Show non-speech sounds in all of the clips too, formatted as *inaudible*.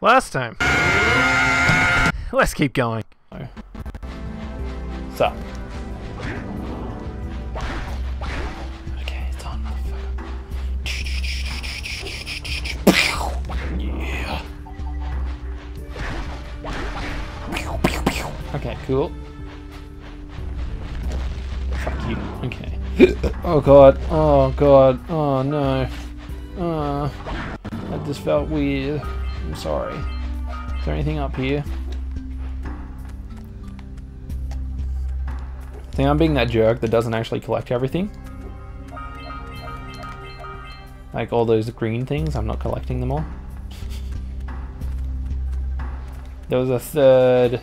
Last time. Let's keep going. So. Okay, it's on, motherfucker. Yeah. Okay, cool. Fuck you. Okay. *laughs* oh god. Oh god. Oh no. Uh, that just felt weird. I'm sorry. Is there anything up here? I think I'm being that jerk that doesn't actually collect everything. Like all those green things, I'm not collecting them all. There was a third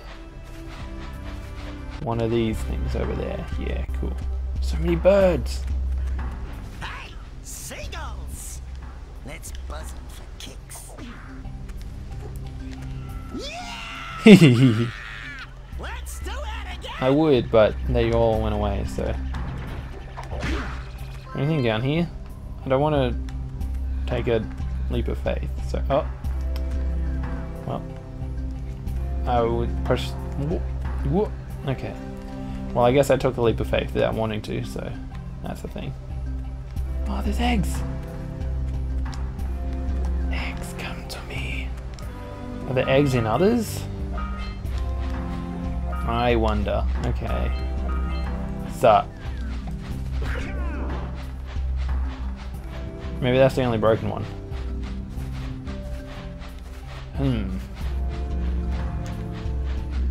one of these things over there. Yeah, cool. So many birds. *laughs* I would, but they all went away, so. Anything down here? I don't want to take a leap of faith, so. Oh. Well. I would push. Okay. Well, I guess I took a leap of faith without wanting to, so that's the thing. Oh, there's eggs! Eggs, come to me. Are there eggs in others? I wonder. Okay. So. Maybe that's the only broken one. Hmm.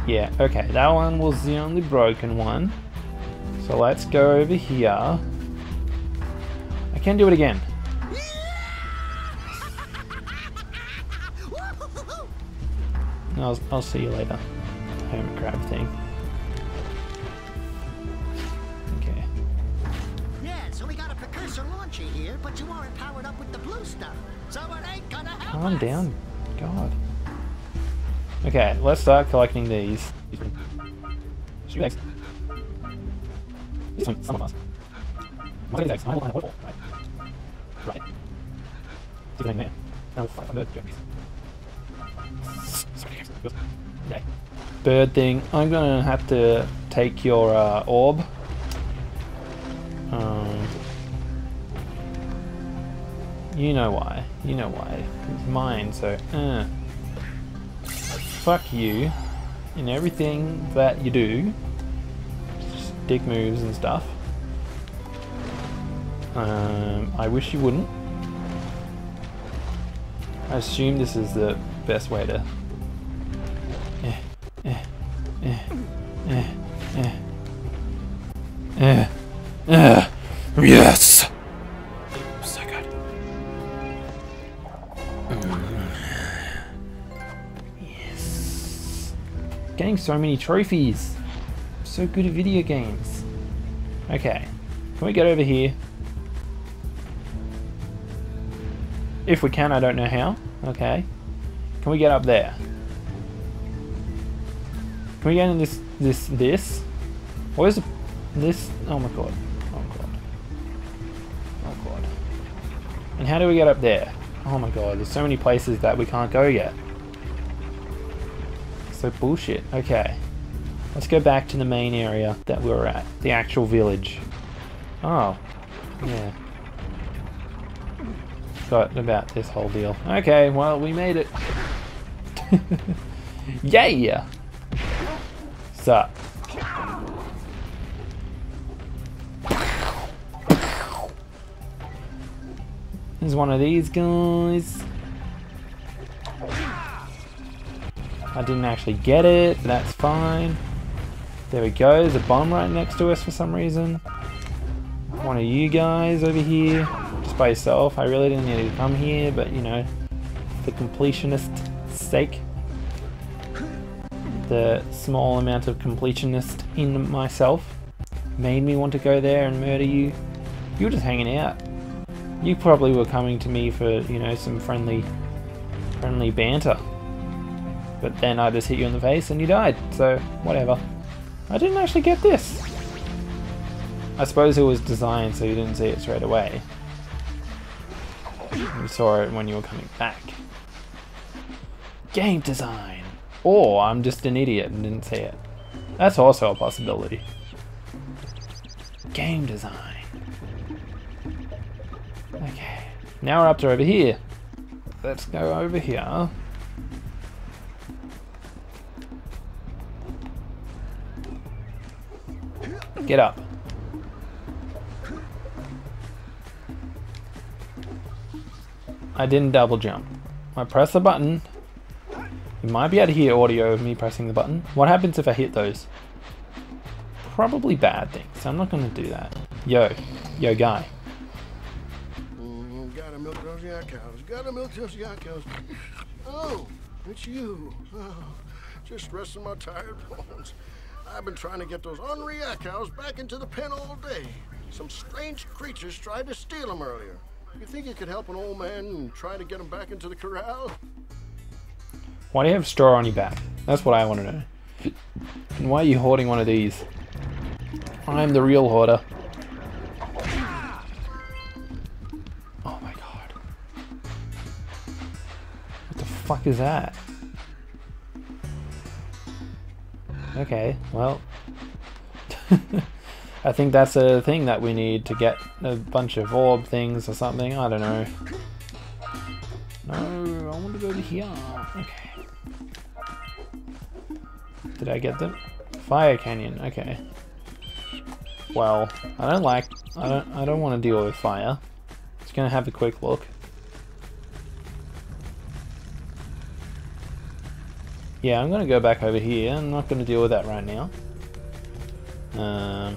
Yeah, okay, that one was the only broken one. So let's go over here. I can do it again. *laughs* I'll, I'll see you later. Hermit crab thing. Okay. Yeah, so we got a precursor launcher here, but you aren't powered up with the blue stuff. So it ain't gonna help Calm us. down. God. Okay, let's start collecting these. This one, some of us. What are these eggs? I want Bird thing. I'm gonna have to take your uh, orb. Um, you know why. You know why. It's mine, so. Uh. Fuck you. In everything that you do. Dick moves and stuff. Um, I wish you wouldn't. I assume this is the best way to. So many trophies. So good at video games. Okay. Can we get over here? If we can, I don't know how. Okay. Can we get up there? Can we get in this, this, this? Where's this? Oh my god. Oh god. Oh god. And how do we get up there? Oh my god, there's so many places that we can't go yet. So bullshit. Okay. Let's go back to the main area that we were at. The actual village. Oh. Yeah. Got about this whole deal. Okay, well, we made it. *laughs* yeah! So. There's one of these guys. I didn't actually get it, that's fine. There we go, there's a bomb right next to us for some reason. One of you guys over here, just by yourself. I really didn't need to come here, but you know, for completionist sake. The small amount of completionist in myself made me want to go there and murder you. You were just hanging out. You probably were coming to me for, you know, some friendly friendly banter. But then I just hit you in the face and you died, so whatever. I didn't actually get this. I suppose it was designed so you didn't see it straight away. You saw it when you were coming back. Game design. Or I'm just an idiot and didn't see it. That's also a possibility. Game design. Okay. Now we're up to over here. Let's go over here. Get up. I didn't double jump. I press the button. You might be able to hear audio of me pressing the button. What happens if I hit those? Probably bad things. So I'm not going to do that. Yo. Yo, guy. Mm, gotta milk those yak cows. Gotta milk those yak cows. Oh, it's you. Oh, just resting my tired bones. I've been trying to get those yak cows back into the pen all day. Some strange creatures tried to steal them earlier. You think you could help an old man and try to get them back into the corral? Why do you have straw on your back? That's what I want to know. And why are you hoarding one of these? I'm the real hoarder. Oh my god. What the fuck is that? Okay, well. *laughs* I think that's a thing that we need to get a bunch of orb things or something. I don't know. No, I want to go to here. Okay. Did I get them? Fire canyon. Okay. Well, I don't like. I don't. I don't want to deal with fire. Just gonna have a quick look. Yeah, I'm gonna go back over here. I'm not gonna deal with that right now. Um.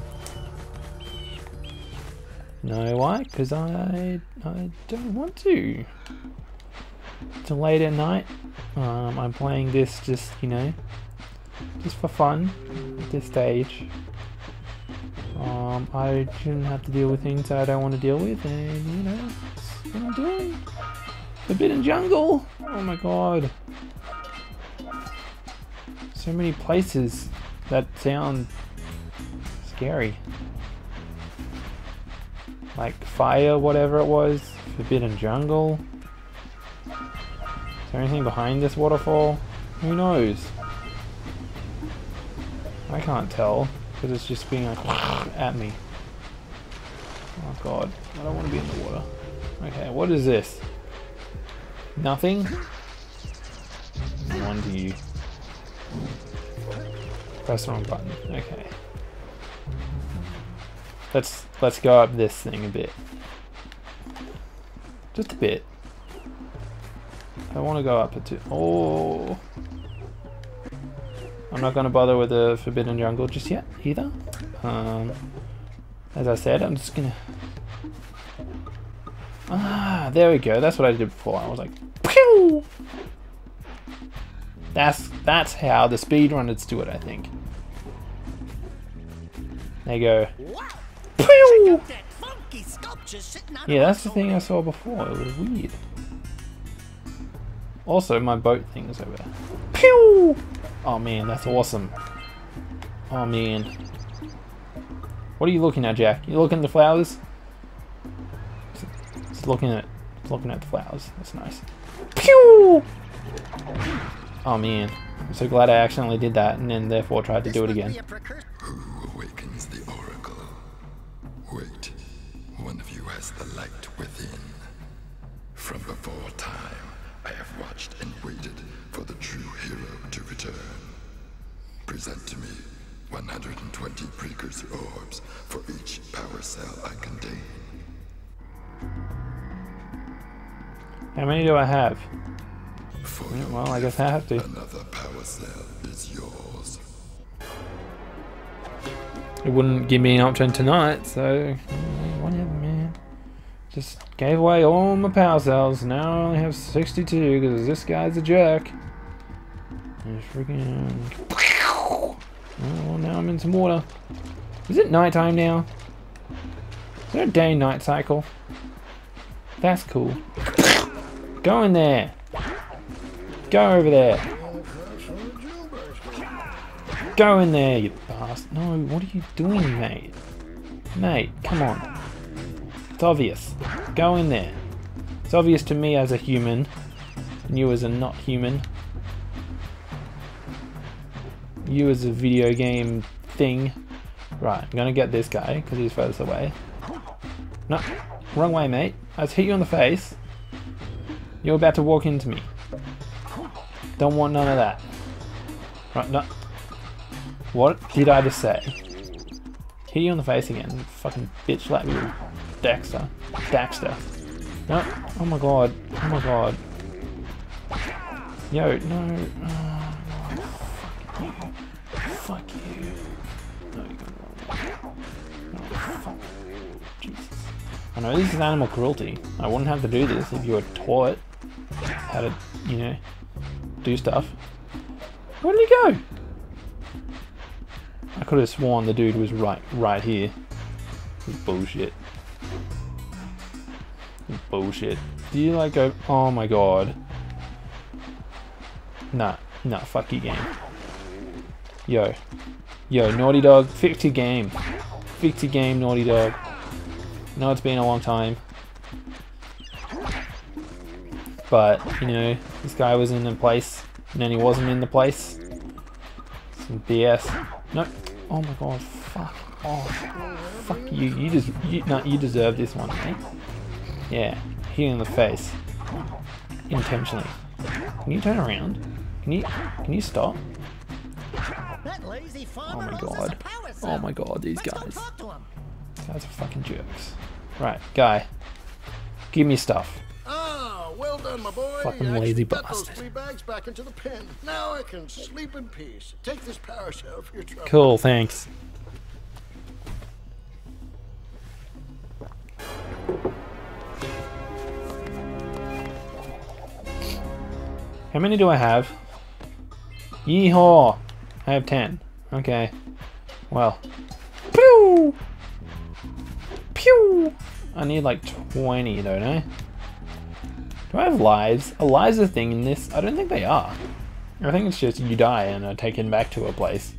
No, why? Because I I don't want to. It's late at night. Um, I'm playing this just you know, just for fun at this stage. Um, I shouldn't have to deal with things I don't want to deal with, and you know, that's what I'm doing. Forbidden Jungle. Oh my god. So many places that sound scary. Like fire, whatever it was. Forbidden Jungle. Is there anything behind this waterfall? Who knows? I can't tell because it's just being like *laughs* at me. Oh god, I don't want to be in the water. Okay, what is this? Nothing? On to you. Press the wrong button. Okay. Let's let's go up this thing a bit. Just a bit. I want to go up a two. Oh. I'm not going to bother with the Forbidden Jungle just yet, either. Um, as I said, I'm just going to... Ah, there we go. That's what I did before. I was like, pew! That's, that's how the speedrunners do it, I think. They go, Wow! That funky sculpture sitting on Yeah, that's the thing I saw before. It was weird. Also, my boat thing is over there. Pew! Oh man, that's awesome. Oh man. What are you looking at, Jak? You looking at the flowers? It's looking at looking at the flowers. That's nice. Pew! Oh man. I'm so glad I accidentally did that and then therefore tried to do it again. Watched and waited for the true hero to return. Present to me 120 precursor orbs for each power cell I contain. How many do I have? For Yeah, well, I guess I have to. Another power cell is yours. It wouldn't give me an option tonight, so mm, whatever, man. Just gave away all my power cells. Now I only have 62 because this guy's a jerk. And freaking. Oh, now I'm in some water. Is it nighttime now? Is there a day night cycle? That's cool. Go in there. Go over there. Go in there, you bastard. No, what are you doing, mate? Mate, come on. It's obvious. Go in there. It's obvious to me as a human, and you as a not human. you as a video game thing. Right, I'm gonna get this guy because he's furthest away. No, wrong way, mate. I just hit you in the face. You're about to walk into me. Don't want none of that. Right, no. What did I just say? Hit you in the face again. Fucking bitch slap you. Dexter. Daxter. No. Oh my god. Oh my god. Yo, no. Oh, fuck you. Fuck you. No. Jesus. I know this is animal cruelty. I wouldn't have to do this if you were taught how to, you know, do stuff. Where did he go? I could have sworn the dude was right right here. This bullshit. Bullshit. Do you like go oh my god. Nah, nah, fuck your game. Yo. Yo, Naughty Dog, fix your game. Fix your game, Naughty Dog. know it's been a long time. But, you know, this guy was in the place, and then he wasn't in the place. Some BS. No. Oh my god, fuck off. Fuck you. You just, you, no, you deserve this one, mate. Yeah, here in the face. Intentionally. Can you turn around? Can you, can you stop? That lazy Oh my owes us a god. power Oh my god, these Let's guys. talk. Guys are fucking jerks. Right, guy. Give me stuff. Ah, well done, my boy. Fucking You lazy bastard. three bags back into the pen. Now I can sleep in peace. Take this power cell for your trouble. Cool, thanks. How many do I have? Yeehaw! I have 10. Okay. Well. Pew! Pew! I need like 20, don't I? Do I have lives? Are lives a thing in this? I don't think they are. I think it's just you die and are taken back to a place.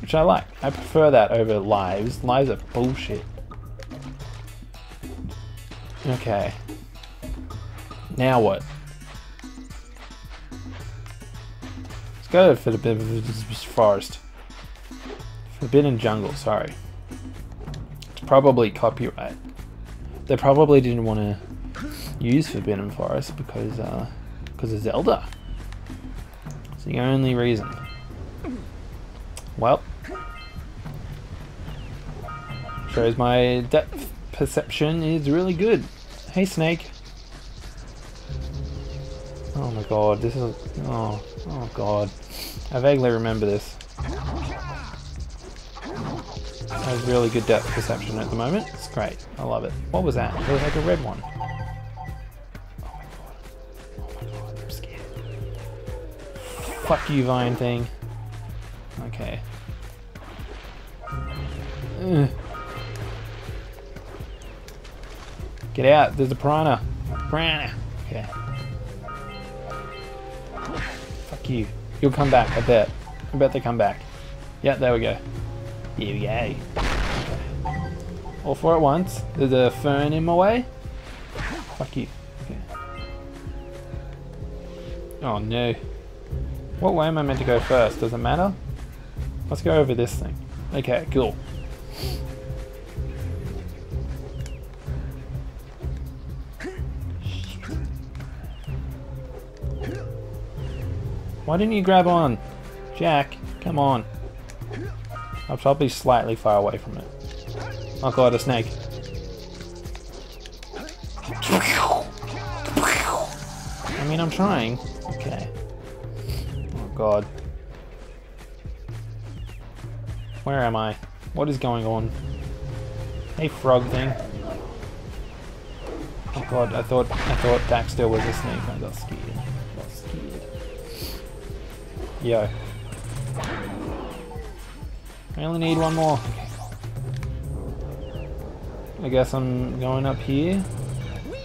Which I like. I prefer that over lives. Lives are bullshit. Okay. Now what? Let's go for the bit forest. Forbidden jungle, sorry. It's probably copyright. They probably didn't want to use Forbidden Forest because uh, because of Zelda. It's the only reason. Well, shows my depth perception is really good. Hey, Snake. Oh my god, this is. Oh, oh god. I vaguely remember this. I have really good depth perception at the moment. It's great. I love it. What was that? It was like a red one. Oh my god. Oh my god, I'm scared. Fuck you, vine thing. Okay. Ugh. Get out, there's a piranha. Piranha. Okay. Fuck you. You'll come back, I bet. I bet they come back. Yeah, there we go. Here. All four at once. There's a fern in my way. Fuck you. Okay. Oh no. What way am I meant to go first? Does it matter? Let's go over this thing. Okay, cool. Why didn't you grab on? Jak, come on. I'll probably be slightly far away from it. Oh god, a snake. I mean, I'm trying. Okay. Oh god. Where am I? What is going on? Hey, frog thing. Oh god, I thought I thought Daxter was a snake. I got scared. I. Yo. I only need one more. I guess I'm going up here.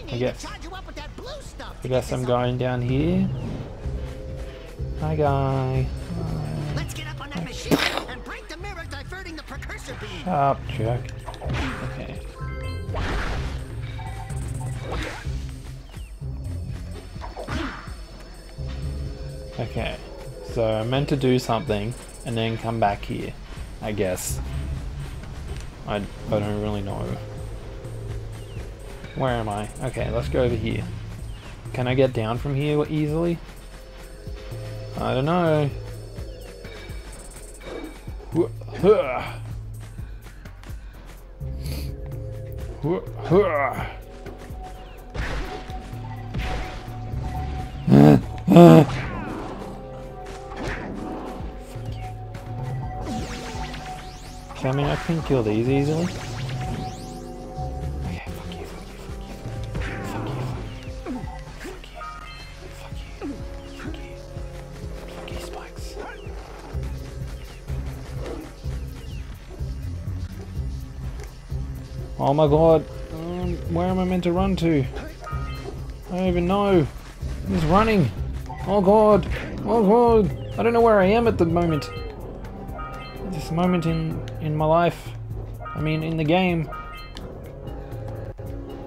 Need guess. to charge you up with that blue stuff. I guess I'm going down here. Hi, guy. Let's get up on that machine and break the mirror diverting the precursor beam. Up, jerk. So I meant to do something and then come back here, I guess. I, I don't really know. Where am I? Okay, let's go over here. Can I get down from here easily? I don't know. *laughs* mean, I can kill these easily. Okay, fuck you, fuck you, fuck you. Fuck you, fuck you. Fuck you. Fuck you. Fuck you, spikes. Oh my god. Um, where am I meant to run to? I don't even know. He's running. Oh god. Oh god. I don't know where I am at the moment. Moment in in my life. I mean, in the game.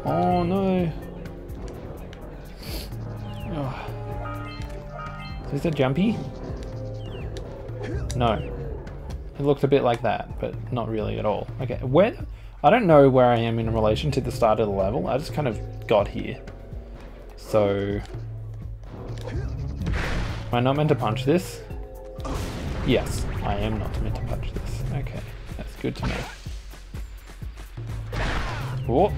Oh no. Oh. Is a jumpy? No. It looked a bit like that, but not really at all. Okay, where? I don't know where I am in relation to the start of the level. I just kind of got here. So... Am I not meant to punch this? Yes, I am not meant to punch this. Okay, that's good to know. Whoa.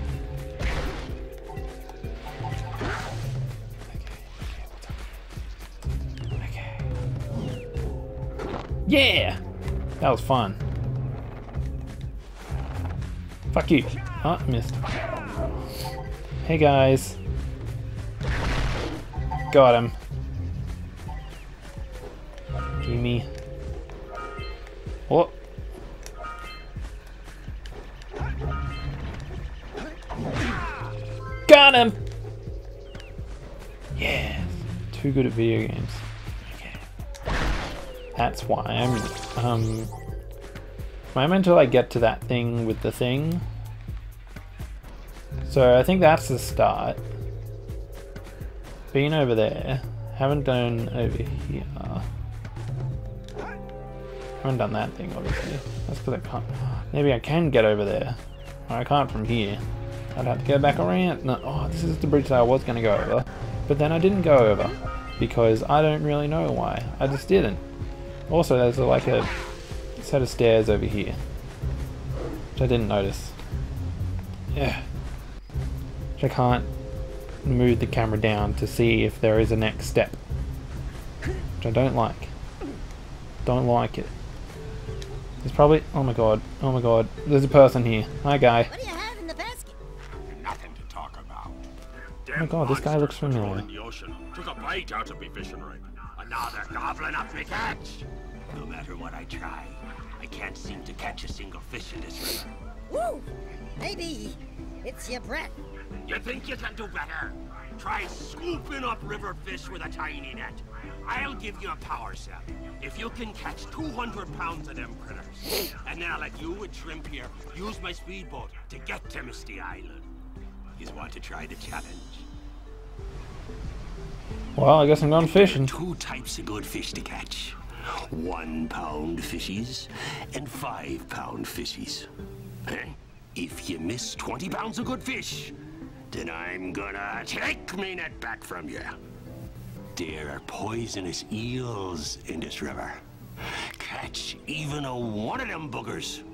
Okay, okay, Yeah! That was fun. Fuck you. Oh, I missed. Hey guys. Got him. Gimme. Him! Yes. Too good at video games. That's why I'm um Am I meant to like get to that thing with the thing? So I think that's the start. Been over there. Haven't done over here. Haven't done that thing obviously. That's because I can't. Maybe I can get over there. Or I can't from here. I'd have to go back around. No, oh, this is the bridge that I was going to go over. But then I didn't go over. Because I don't really know why. I just didn't. Also, there's like a set of stairs over here. Which I didn't notice. Yeah. Which I can't move the camera down to see if there is a next step. Which I don't like. Don't like it. There's probably... Oh my god. Oh my god. There's a person here. Hi guy. My god, this guy looks familiar. The ocean took a bite out of me fishing rig. Another gobbling up me catch. No matter what I try, I can't seem to catch a single fish in this river. Woo! Maybe it's your breath. You think you can do better? Try scooping up river fish with a tiny net. I'll give you a power cell. If you can catch 200 pounds of them critters, and then I'll let you and Shrimp here use my speedboat to get to Misty Island. You want to try the challenge? Well, I guess I'm going fishing. Two types of good fish to catch. One pound fishies and five pound fishies. Eh? If you miss 20 pounds of good fish, then I'm gonna take me net back from you. There are poisonous eels in this river. Catch even a one of them boogers,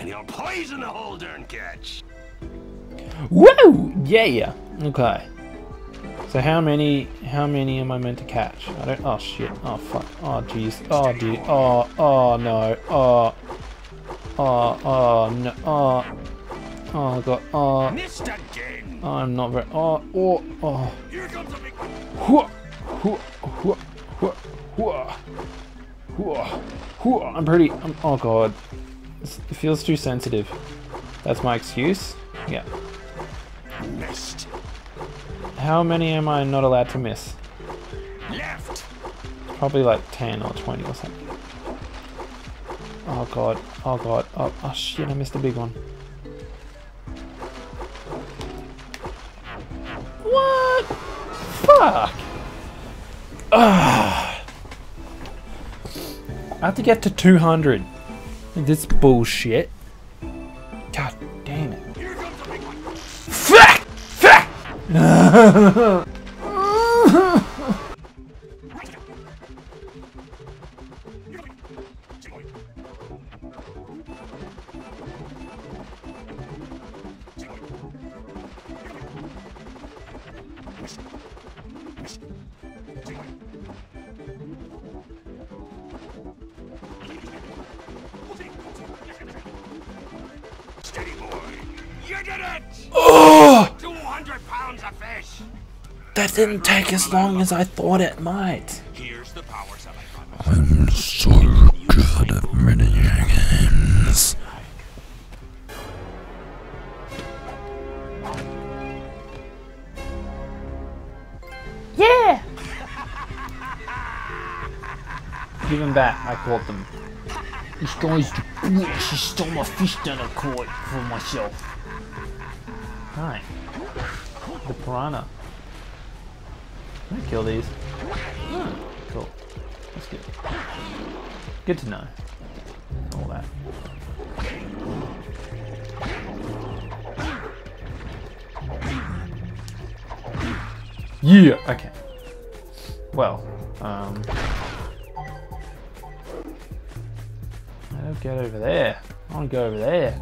and you'll poison the whole darn catch. Woo! Yeah. Okay. So how many? How many am I meant to catch? I don't. Oh shit. Oh fuck. Oh jeez. Oh dear. Oh. Oh no. Oh. Oh. Oh no. Oh. Oh god. Oh. Again. I'm not very. Oh. Oh. Oh. I'm pretty. I'm, oh god, This- it feels too sensitive. That's my excuse. Yeah. Missed. How many am I not allowed to miss? Left. Probably like 10 or 20 or something. Oh god. Oh god. Oh, oh shit, I missed a big one. What? Fuck. Ah. I have to get to 200. This bullshit. God damn it. Fuck! Fuck! Steady boy. You did it! Oh! 200 pounds of fish. That didn't take as long as I thought it might. Here's the power summit. I'm so good at mini games. Yeah! Give them back, I caught them. This guy's the bitch, he stole my fish that I caught for myself. Hi. The piranha. Can I kill these? Oh, cool. That's good. Good to know. All that. Yeah. Okay. Well, um, I'll get over there. I want to go over there.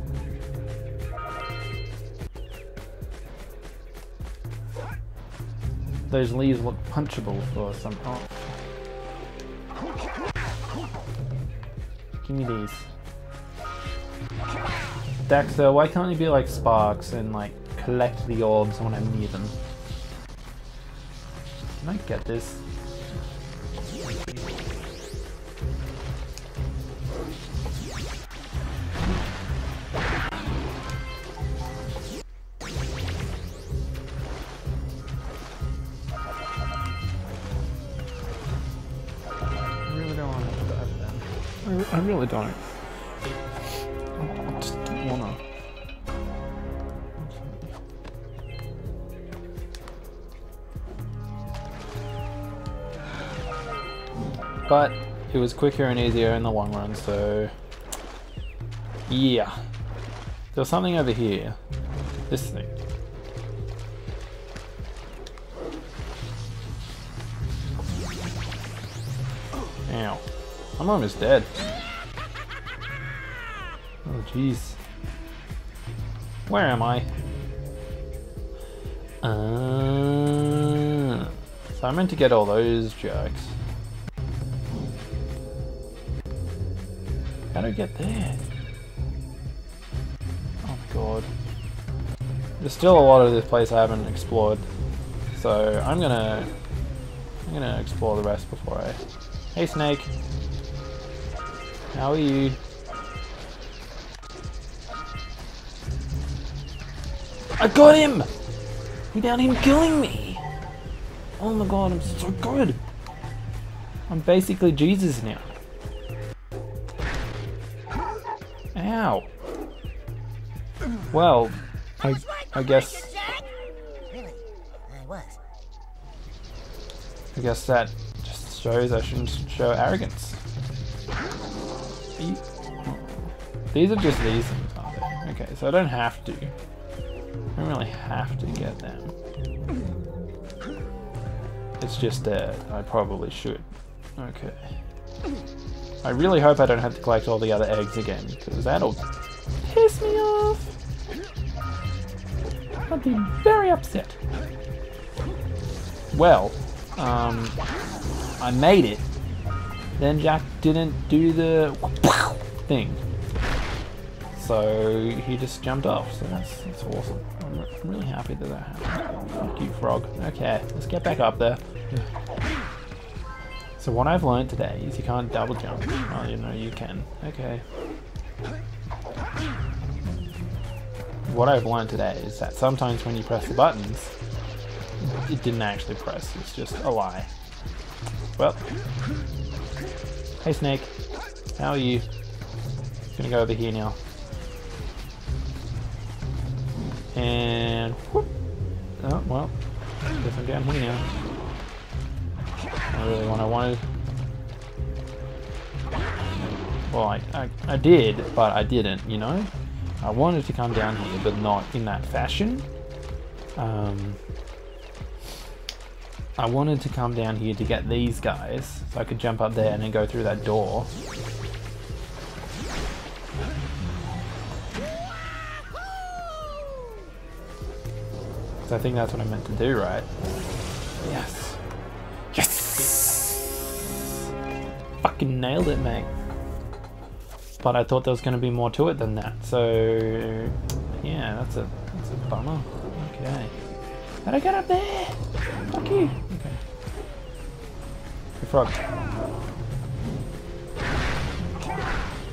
Those leaves look punchable for some. Oh. Give me these. Dexter, why can't you be like Sparx and like collect the orbs when I need them? Can I get this? But it was quicker and easier in the long run, so yeah. There's something over here. This thing. Ow. I'm almost dead. Oh jeez. Where am I? Uh, so I meant to get all those jerks. How do I get there? Oh my god. There's still a lot of this place I haven't explored. So I'm gonna I'm gonna explore the rest before I Hey Snake. How are you? I got him! Without him killing me! Oh my god, I'm so good! I'm basically Jesus now. Ow. Well, I, I guess I guess that just shows I shouldn't show arrogance. These are just these? Okay, so I don't have to. I don't really have to get them. It's just that I probably should. Okay. I really hope I don't have to collect all the other eggs again, because that'll piss me off. I'd be very upset. Well, um, I made it. Then Jak didn't do the thing. So he just jumped off. So that's, that's awesome. I'm, really happy that that happened. Fuck you, frog. Okay, let's get back up there. So what I've learned today is you can't double jump. Oh, you know you can. Okay. What I've learned today is that sometimes when you press the buttons, it didn't actually press. It's just a lie. Well. Hey Snake. How are you? Gonna go over here now. And whoop. Oh well. Guess I'm down here now. Not really what I wanted. Well, I, I, I did, but I didn't, you know? I wanted to come down here, but not in that fashion. Um, I wanted to come down here to get these guys, so I could jump up there and then go through that door. So I think that's what I meant to do, right? Yes! Fucking nailed it, mate. But I thought there was going to be more to it than that. So, yeah, that's a that's a bummer. Okay. How'd I get up there? Fuck you. Okay. Hey, frog.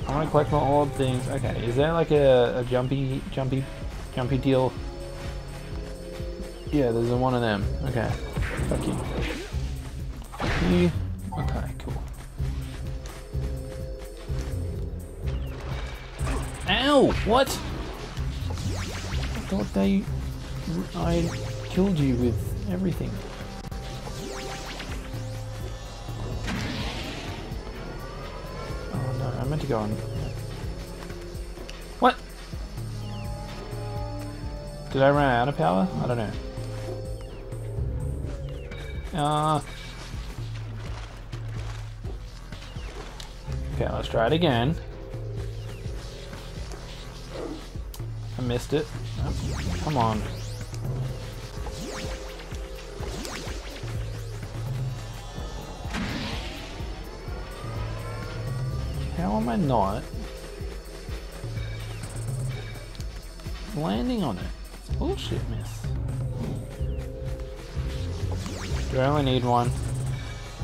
I want to collect more orb things. Okay, is there like a, a jumpy, jumpy, jumpy deal? Yeah, there's a one of them. Okay. Fuck you. Fuck you. Okay, Ow! What? I thought they... I killed you with everything. Oh no, I meant to go on... What? Did I run out of power? I don't know. Uh... Okay, let's try it again. Missed it. Oh, come on. How am I not landing on it? Bullshit, miss. Do I only need one?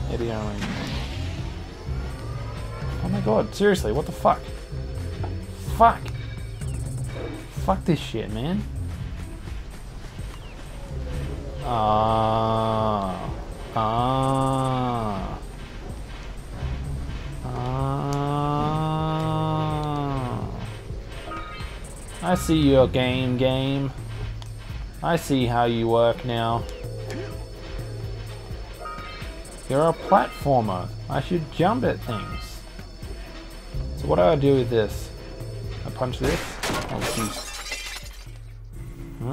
Maybe I only need one. Oh my god, seriously, what the fuck? Fuck! Fuck this shit, man. Ah. Ah. Ah. I see your game, game. I see how you work now. You're a platformer. I should jump at things. So what do I do with this? I punch this? Oh.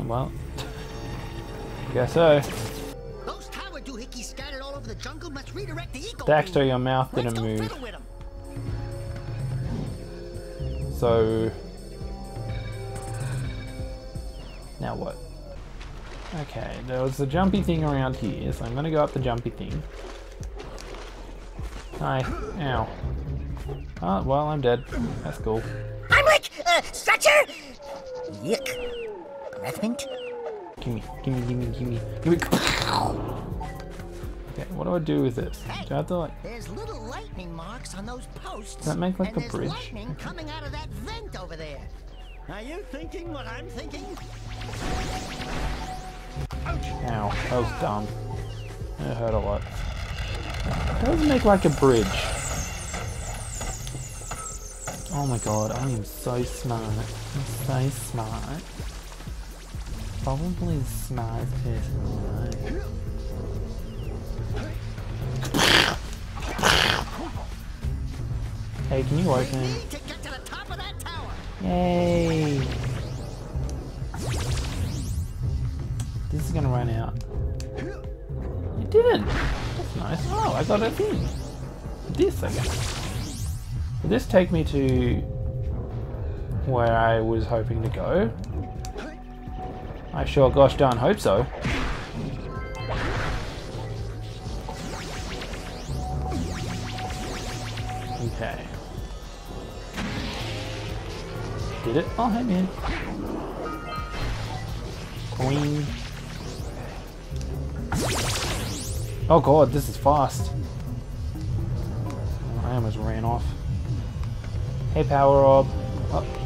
Well. *laughs* I guess so. Those tower doohickeys scattered all over the jungle must redirect the eco. Beam. your mouth didn't move. fiddle with 'em. So now what? Okay, there was a jumpy thing around here, so I'm gonna go up the jumpy thing. Hi. Ow. Oh, well, I'm dead. That's cool. Heimlich! Uh, Stretcher! Yuck. Mint? Gimme, gimme, gimme, gimme, gimme. Okay, what do I do with this? Do I have to like There's little lightning marks on those posts. Does that make like and a there's bridge? lightning coming out of that vent over there. Are you thinking what I'm thinking? Ow, that was dumb. It hurt a lot. It does make like a bridge. Oh my god, I am so smart. I'm so smart. Probably the smartest person I know. Hey, can you? Need to to. Yay! This is gonna run out. You didn't! That's nice. Oh, I got a thing. This, I guess. Will this take me to where I was hoping to go? I sure gosh darn hope so. Okay. Did it? Oh, hey man. Queen. Oh god, this is fast. I almost ran off. Hey, Power Orb. Oh.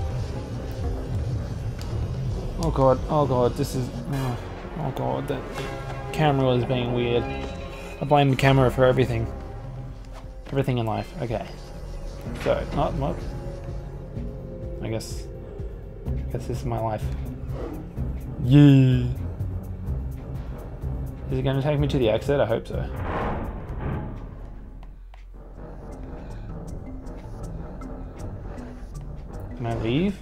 Oh god, oh god, this is... Oh, oh god, that camera is being weird. I blame the camera for everything. Everything in life. Okay. So, oh, well. I guess... I guess this is my life. Yeah. Is it going to take me to the exit? I hope so. Can I leave?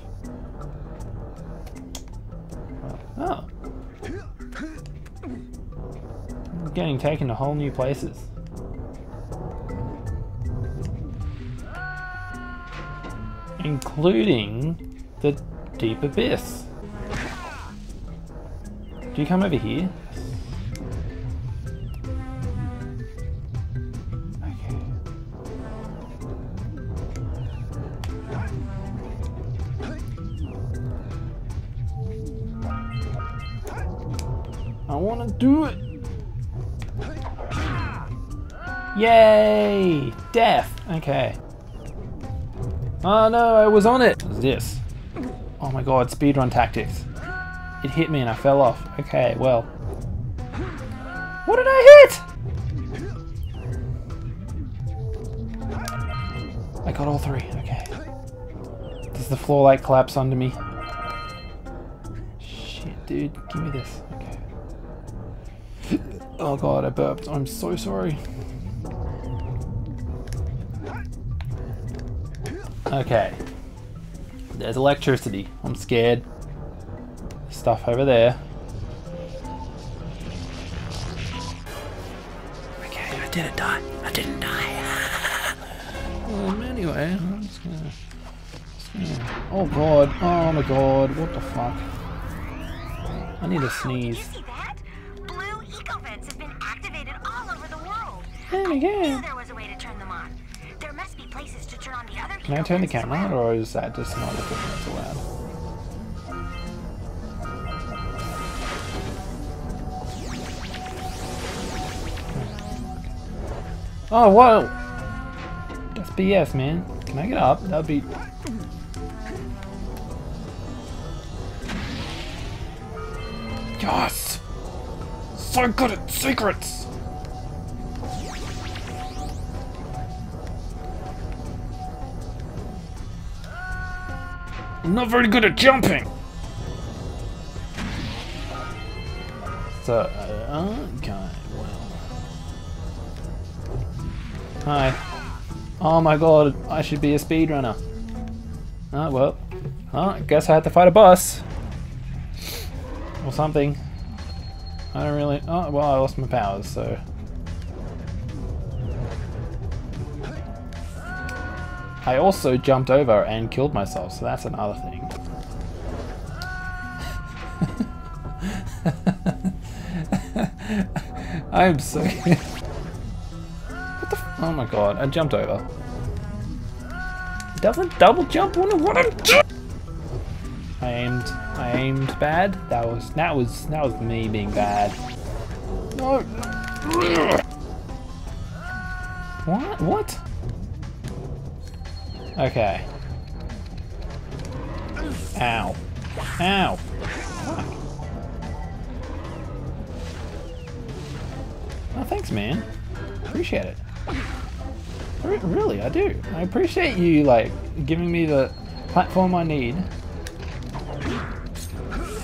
Getting taken to whole new places. Including the deep abyss. Do you come over here? Yay! Death. Okay. Oh no, I was on it. What's this? Oh my god, speedrun tactics. It hit me and I fell off. Okay, well. What did I hit? I got all three. Okay. Does the floor like collapse under me? Shit, dude. Give me this. Okay. Oh god, I burped. I'm so sorry. Okay. There's electricity. I'm scared. Stuff over there. Okay, I didn't die. I didn't die. *laughs* um, anyway, I'm just gonna, just gonna- Oh god. Oh my god. What the fuck? I need a You sneeze. see that? Blue eco vents have been activated all over the world. There was a Can I turn the camera on, or is that just not looking so loud? Oh, whoa! That's BS, man. Can I get up? That'd be... Yes! So good at secrets! I'm not very good at jumping! So, uh, okay, well... Hi. Oh my god, I should be a speedrunner. Oh, well. Oh, I guess I had to fight a boss. Or something. I don't really... Oh, well, I lost my powers, so... I also jumped over and killed myself, so that's another thing. *laughs* I'm so... *laughs* what the Oh my god, I jumped over. Doesn't double jump on what I'm doing? I aimed, I aimed bad. That was, that was, that was me being bad. What? What? Okay. Ow. Ow. Fuck. Oh, thanks, man. Appreciate it. Re- Really, I do. I appreciate you, like, giving me the platform I need.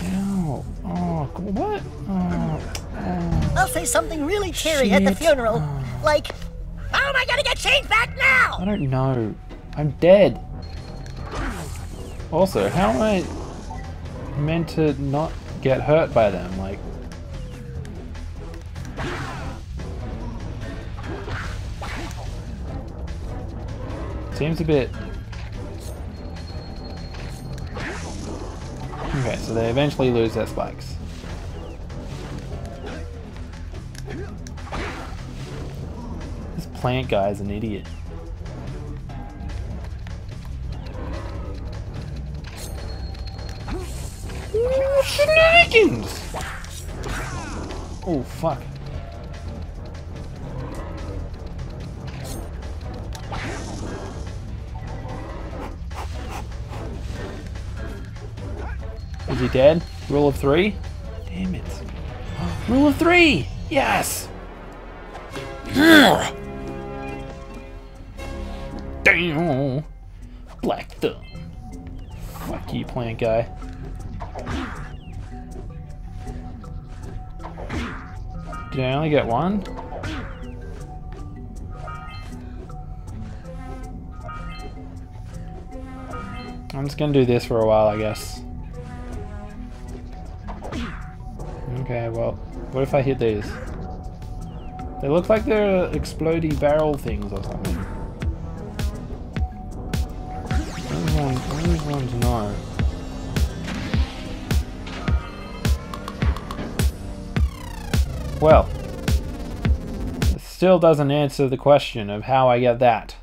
Ow. Oh, what? Oh, oh. I'll say something really cheery at the Shit. funeral. Oh. Like, oh how am I gonna get change back now? I don't know. I'm dead. Also, how am I meant to not get hurt by them? Like, seems a bit. Okay, so they eventually lose their spikes. This plant guy is an idiot. Oh, fuck. Is he dead? Rule of three? Damn it. *gasps* Rule of three! Yes! Damn! Black thumb. Fuck you, plant guy. Did I only get one? I'm just gonna do this for a while, I guess. Okay, well, what if I hit these? They look like they're explodey barrel things or something. Still doesn't answer the question of how I get that.